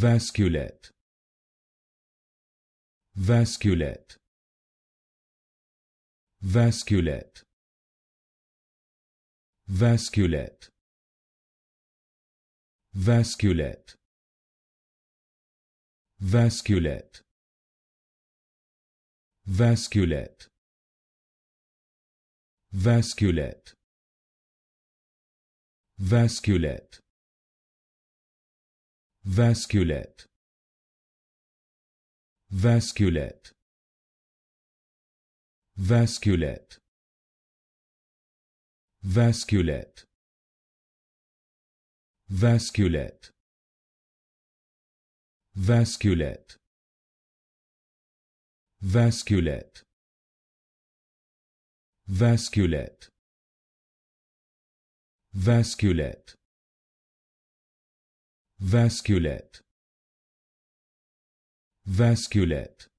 vazculep vazculep vazculep vazculep vazculep vazculep vazculep vazculep vazculep vazculep. Vazculep. Vazculep. Vazculep. Vazculep. Vazculep. Vazculep. Vazculep. Vazculep vazculep vazculep